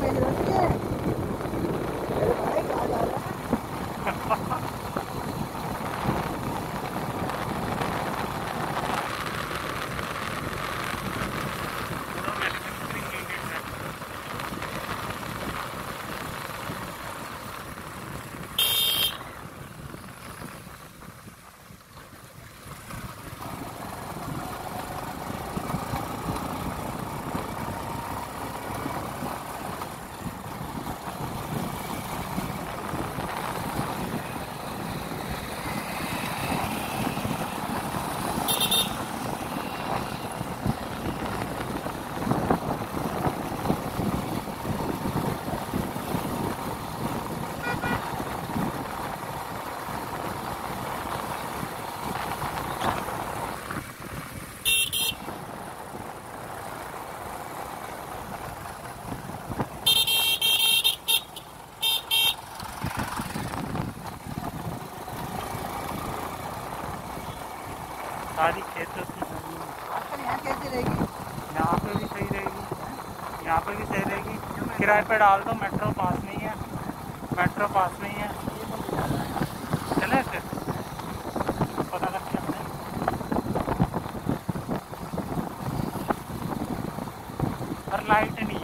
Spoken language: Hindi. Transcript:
なので सारी क्षेत्र की ज़मीन यहाँ कैसी रहेगी? यहाँ पर भी सही रहेगी। यहाँ पर भी सही रहेगी। किराए पर डाल दो मेट्रो पास में ही है। मेट्रो पास में ही है। चले फिर। पता लग गया और लाइट नहीं